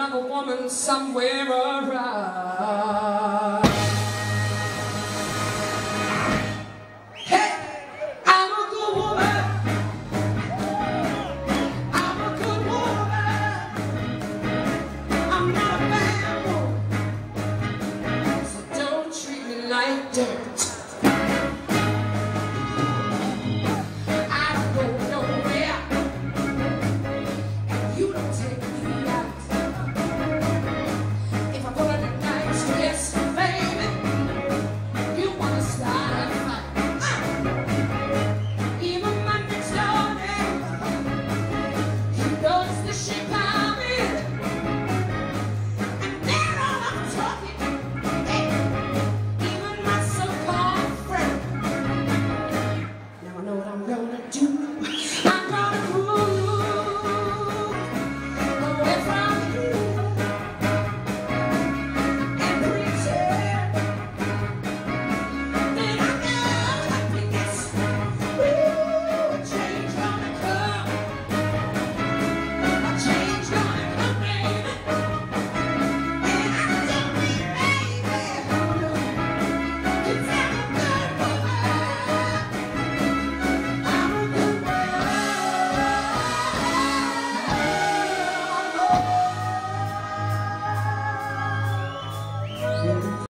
Another woman somewhere around.